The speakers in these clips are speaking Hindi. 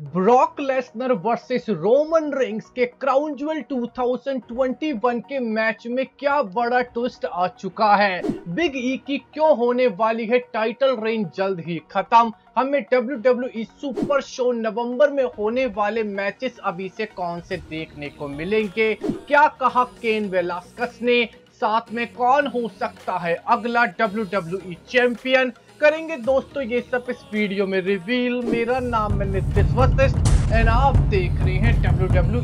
Brock Lesnar versus Roman Reigns के क्राउन ज्वेल 2021 के मैच में क्या बड़ा ट्विस्ट आ चुका है? बिग ई e की क्यों होने वाली है टाइटल रेंज जल्द ही खत्म? हमें WWE सुपर शो नवंबर में होने वाले मैचेस अभी से कौन से देखने को मिलेंगे? क्या कहा केन वेलास्कस ने? साथ में कौन हो सकता है अगला WWE चैंपियन करेंगे दोस्तों ये सब इस वीडियो में रिवील मेरा नाम है नितिश वशिष्ठ एंड आप देख रहे हैं W W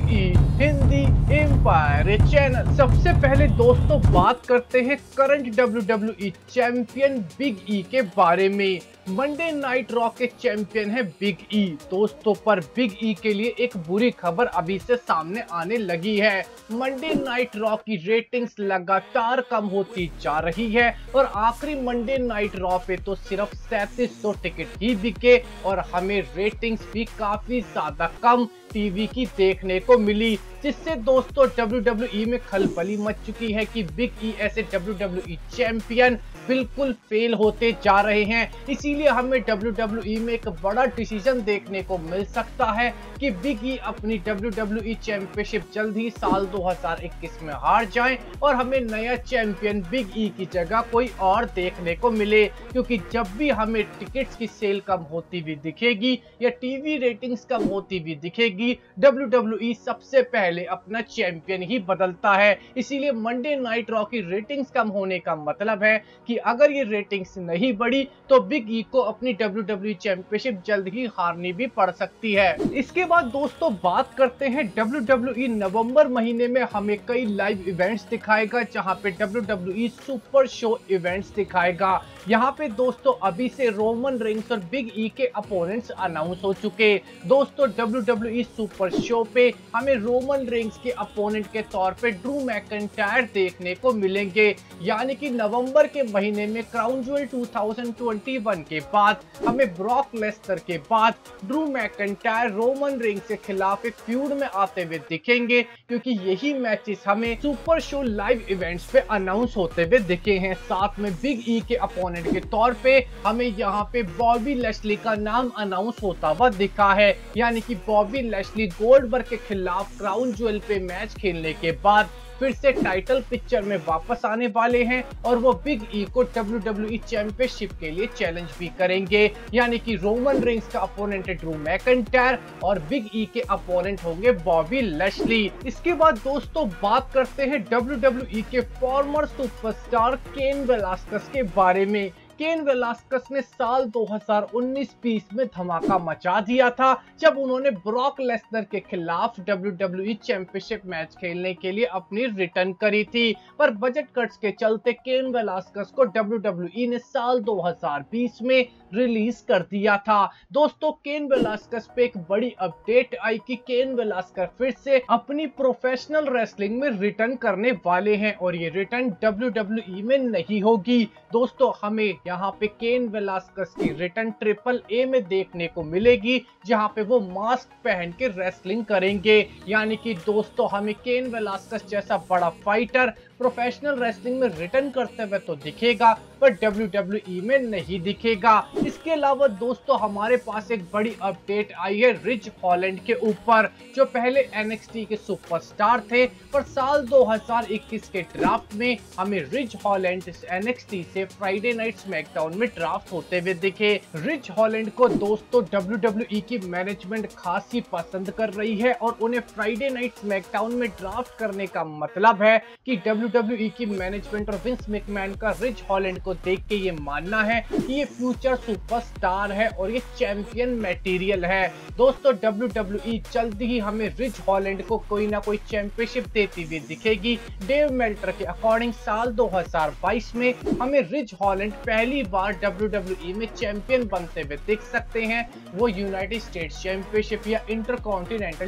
Hindi empire channel सबसे पहले दोस्तों बात करते हैं current W W champion big E के बारे में। मंडे नाइट रॉ के चैंपियन है बिग ई दोस्तों, पर बिग ई के लिए एक बुरी खबर अभी से सामने आने लगी है। मंडे नाइट रॉ की रेटिंग्स लगातार कम होती जा रही है और आखिरी मंडे नाइट रॉ पे तो सिर्फ़ सैतीस टिकट ही बिके और हमें रेटिंग्स भी काफ़ी ज़्यादा कम टीवी की देखने को मिली, जिससे दोस्तों WWE में खलबली मच चुकी है कि बिग ई ऐसे WWE चैंपियन बिल्कुल फेल होते जा रहे हैं। इसीलिए हमें WWE में एक बड़ा डिसीज़न देखने को मिल सकता है कि बिग अपनी WWE चैंपियनशिप जल्द ही साल 2021 में हार जाएँ और हमें नया चैंपियन बिग ई की जगह कोई और देखने को मिले। क्योंकि जब भी हमें टिकट्स की सेल कम होती हुई दिखेगी या टीवी रेटिंग्स कम होती हुई दिखेगी WWE सबसे पहले अपना चैंपियन ही बदलता है। इसीलिए मंडे नाइट रॉ की रेटिंग्स कम होने का मतलब है कि अगर ये रेटिंग्स नहीं बढ़ी तो बिग ई को अपनी डब्ल्यू डब्ल्यू चैंपियनशिप जल्द ही हारनी भी पड़ सकती है। इसके बाद दोस्तों बात करते हैं डब्ल्यू डब्ल्यू नवंबर महीने में हमें कई लाइव इवेंट्स दिखाएगा, जहाँ पे W W super show events दिखाएगा। यहाँ पे दोस्तों अभी से रोमन रिंग्स और बिग ई के अपोनेंट्स अनाउंस हो चुके। दोस्तों डब्ल्यू डब्ल्यू सुपर शो पे हमें रोमन रिंग्स के अपोनेंट के तौर पे ड्रू मैकेंटायर देखने को मिलेंगे। यानी कि नवंबर के महीने में क्राउन ज्वेल 2021 के बाद, हमें ब्रॉक लेस्टर के बाद ड्रू मैकेंटायर रोमन रिंग के खिलाफ एक फ्यूड में आते हुए दिखेंगे, क्योंकि यही मैचेस हमें सुपर शो लाइव इवेंट्स पे अनाउंस होते हुए दिखे हैं। साथ में बिग ई के अपोनेंट के तौर पे हमें यहाँ पे बॉबी लेस्ली का नाम अनाउंस होता हुआ दिखा है। यानी कि बॉबी लेस्ली गोल्डबर्ग के खिलाफ क्राउन ज्वेल पे मैच खेलने के बाद फिर से टाइटल पिक्चर में वापस आने वाले हैं और वो बिग ई को डब्ल्यू डब्ल्यू चैंपियनशिप के लिए चैलेंज भी करेंगे। यानी कि रोमन रिंग्स का अपोनेंट है ड्रू मैकंटायर और बिग ई के अपोनेंट होंगे बॉबी लशली इसके बाद दोस्तों बात करते हैं डब्ल्यू के फॉर्मर सुपरस्टार केन वेलास्कस के बारे में। केन वेलास्कस ने साल 2019-20 में धमाका मचा दिया था, जब उन्होंने ब्रॉक लेसनर के खिलाफ WWE चैंपियनशिप मैच खेलने के लिए अपनी रिटर्न करी थी। पर बजट कट्स के चलते केन वेलास्कस को WWE ने साल 2020 में रिलीज़ कर दिया था। दोस्तों, केन वेलास्कस पे एक बड़ी अपडेट आई कि केन वेलास्कर फिर से अपनी प्रोफेशनल रेसलिंग में रिटर्न करने वाले हैं और ये रिटर्न WWE में नहीं होगी। दोस्तों, हमें यहाँ पे केन वेलास्कस की रिटर्न ट्रिपल ए में देखने को मिलेगी, जहाँ पे वो मास्क पहन के रेसलिंग करेंगे। यानी कि दोस्तों, हमें केन वेलास्कस जैसा बड़ा फाइटर प्रोफेशनल रेसलिंग में रिटर्न करते हुए तो दिखेगा, पर WWE में नहीं दिखेगा। इसके अलावा दोस्तों, हमारे पास एक बड़ी अपडेट आई है रिच हॉलैंड के ऊपर, जो पहले NXT के सुपरस्टार थे, पर साल 2021 के ड्राफ्ट में हमें रिच हॉलैंड NXT से फ्राइडे नाइट स्मैकडाउन में ड्राफ्ट होते हुए दिखे। रिच हॉलैंड को दोस्तों WWE की मैनेजमेंट खासी पसंद कर रही है और उन्हें फ्राइडे नाइट स्मैकडाउन में ड्राफ्ट करने का मतलब है कि WWE की मैनेजमेंट और विंस मैकमैन का रिच हॉलैंड को देख के ये मानना है कि ये फ्यूचर सुपरस्टार है और ये चैंपियन मटेरियल है। दोस्तों WWE जल्द ही हमें रिच हॉलैंड को कोई ना कोई चैंपियनशिप देती हुई दिखेगी। डेव मेल्टर के अकॉर्डिंग साल 2022 में हमें रिच हॉलैंड पहली बार WWE में चैंपियन बनते हुए दिख सकते हैं। वो यूनाइटेड स्टेट्स चैंपियनशिप या इंटर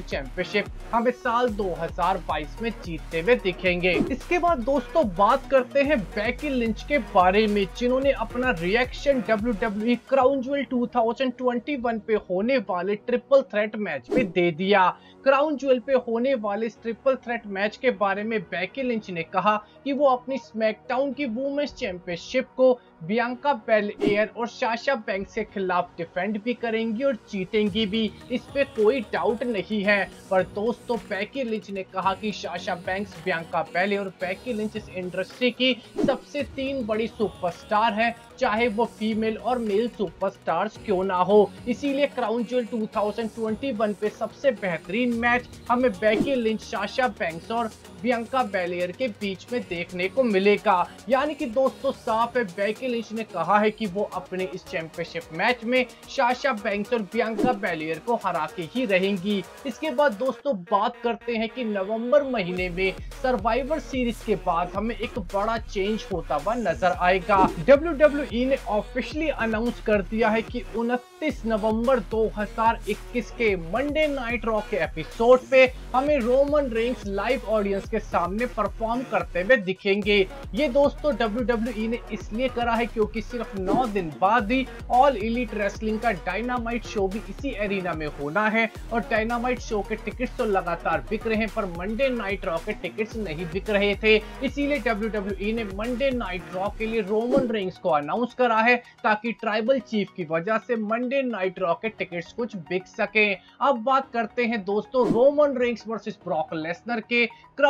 चैंपियनशिप हमें साल 2022 में जीतते हुए दिखेंगे। इसके बाद बाद दोस्तों, बात करते हैं बैकी लिंच के बारे में, जिन्होंने अपना reaction W W crown jewel 2021 पे होने वाले ट्रिपल थ्रेट मैच में दे दिया। क्राउन ज्वेल पे होने वाले ट्रिपल थ्रेट मैच के बारे में बैकी लिंच ने कहा कि वो अपनी स्मैकडाउन की वुमेन्स चैंपियनशिप को बियांका बेल एयर और शाशा बैंक के खिलाफ डिफेंड भी करेंगी और जीतेंगी भी। इस पे कोई डाउट नहीं है। पर दोस्तों बैकी लिंच ने कहा कि शाशा बैंक्स बियांका बेल और बैकी लिंच इस इंडस्ट्री की सबसे तीन बड़ी सुपरस्टार है, चाहे वो फीमेल और मेल सुपरस्टार्स क्यों ना हो। इसीलिए क्राउन ज्वेल 2021 पे सबसे बेहतरीन मैच हमें बैकी लिंच शाशा बैंक्स और बियंका बेलियर के बीच में देखने को मिलेगा। यानी कि दोस्तों, साफ़ है बैकी ने कहा है कि वो अपने इस चैंपियनशिप मैच में शाशा बैंक्स और बियंका बेलियर को हरा के ही रहेंगी। इसके बाद दोस्तों, बात करते हैं कि नवंबर महीने में सर्वाइवर सीरीज़ के बाद हमें एक बड़ा चेंज होता हुआ नज़र आएगा। डब्ल्यू डब्ल्यूई ने ऑफिशियली अनाउंस कर दिया है कि 29 नवंबर 2021 के मंडे नाइट रॉक के एपिसोड पे हमें रोमन रेंग्स लाइव ऑडियंस के सामने परफॉर्म करते हुए दिखेंगे। ये दोस्तों डब्ल्यू ने इसलिए करा है क्योंकि सिर्फ़ 9 दिन बाद ही ऑल इलीट रेसलिंग का डायनामाइट शो भी इसी एरिना में होना है। और डायनामाइट शो के टिकट्स तो लगातार बिक रहे हैं, पर मंडे नाइट रॉ के टिकट्स नहीं बिक रहे थे। इसीलिए डब्ल्यू ने मंडे नाइट रॉ के लिए रोमन रिंग्स को अनाउंस करा है ताकि ट्राइबल चीफ की वजह से मंडे नाइट रॉ के टिकट्स कुछ बिक सके। अब बात करते हैं दोस्तों Roman Reigns versus Brock Lesnar के।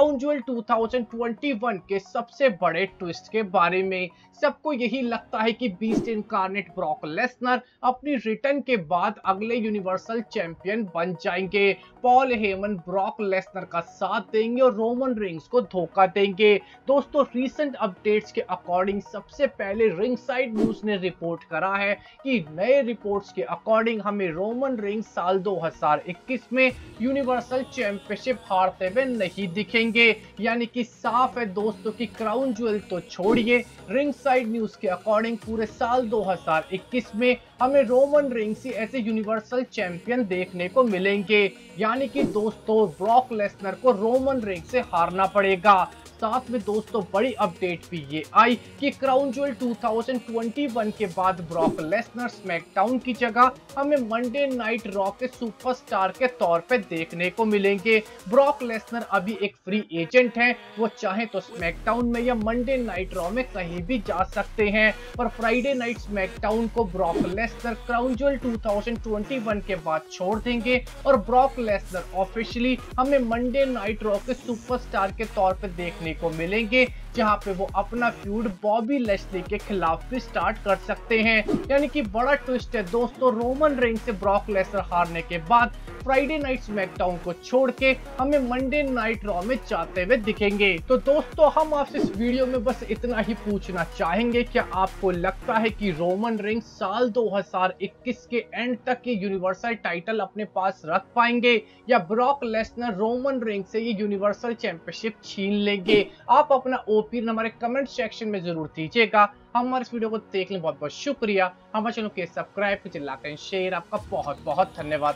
क्राउन ज्वेल 2021 के सबसे बड़े ट्विस्ट के बारे में सबको यही लगता है कि बीस्ट इनकारनेट ब्रॉक लेसनर अपनी रिटर्न के बाद अगले यूनिवर्सल चैंपियन बन जाएँगे। पॉल हेमन ब्रॉक लेसनर का साथ देंगे और रोमन रिंग्स को धोखा देंगे। दोस्तों रीसेंट अपडेट्स के अकॉर्डिंग सबसे पहले रिंग साइड न्यूज़ ने रिपोर्ट करा है कि नए रिपोर्ट्स के अकॉर्डिंग हमें रोमन रिंग साल 2021 में यूनिवर्सल चैंपियनशिप हारते हुए नहीं दिखेंगे। यानी कि साफ़ है दोस्तों की क्राउन ज्वेल तो छोड़िए। रिंग साइड न्यूज़ के अकॉर्डिंग पूरे साल 2021 में हमें रोमन रिंग्स ही ऐसे यूनिवर्सल चैंपियन देखने को मिलेंगे। यानी कि दोस्तों ब्रॉक लेसनर को रोमन रिंग से हारना पड़ेगा। साथ में दोस्तों, बड़ी अपडेट भी ये आई कि क्राउन ज्वेल 2021 के बाद ब्रॉक लेसनर स्मैकडाउन की जगह हमें मंडे नाइट रॉ के सुपरस्टार के तौर पे देखने को मिलेंगे। ब्रॉक लेसनर अभी एक फ्री एजेंट है। वो चाहे तो स्मैकडाउन में या मंडे नाइट रॉ में कहीं भी जा सकते हैं। पर फ्राइडे नाइट स्मैकडाउन को ब्रॉक लेसनर क्राउन ज्वेल 2021 के बाद छोड़ देंगे और ब्रॉक लेसनर ऑफिशियली हमें मंडे नाइट रॉ के सुपरस्टार के तौर पर देखने देखने को मिलेंगे। जहाँ पे वो अपना फ्यूड बॉबी लेस्ली के खिलाफ भी स्टार्ट कर सकते हैं। यानी कि बड़ा ट्विस्ट है दोस्तों रोमन रेंज से ब्रॉक लेसर हारने के बाद फ्राइडे नाइट स्मैकडाउन को छोड़ के हमें मंडे नाइट रॉ में जाते हुए दिखेंगे। तो दोस्तों, हम आपसे इस वीडियो में बस इतना ही पूछना चाहेंगे क्या आपको लगता है कि रोमन रिंग साल 2021 के एंड तक ये यूनिवर्सल टाइटल अपने पास रख पाएँगे या ब्रॉक लेसनर रोमन रिंग से ये यूनिवर्सल चैंपियनशिप छीन लेंगे? आप अपना ओपिनियन हमारे कमेंट सेक्शन में ज़रूर दीजिएगा। हमारे इस वीडियो को देखने बहुत बहुत शुक्रिया। हमारे चैनल के सब्सक्राइब कीजिए लाइक एंड शेयर आपका बहुत बहुत धन्यवाद।